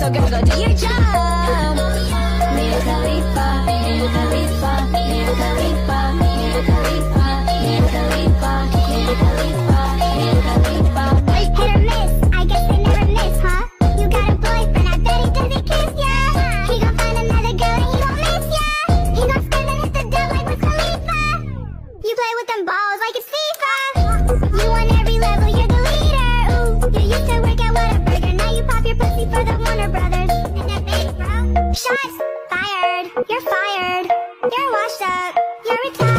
So girl, go do your job. Khalifa, Khalifa, Khalifa, Khalifa, Khalifa, Khalifa. Hit or miss, I guess they never miss, huh? You got a boyfriend, I bet he doesn't kiss ya. He gon' find another girl and he miss ya. He gon' like with Khalifa. You play with them balls like it's. Shots fired. You're fired. You're washed up. You're retarded.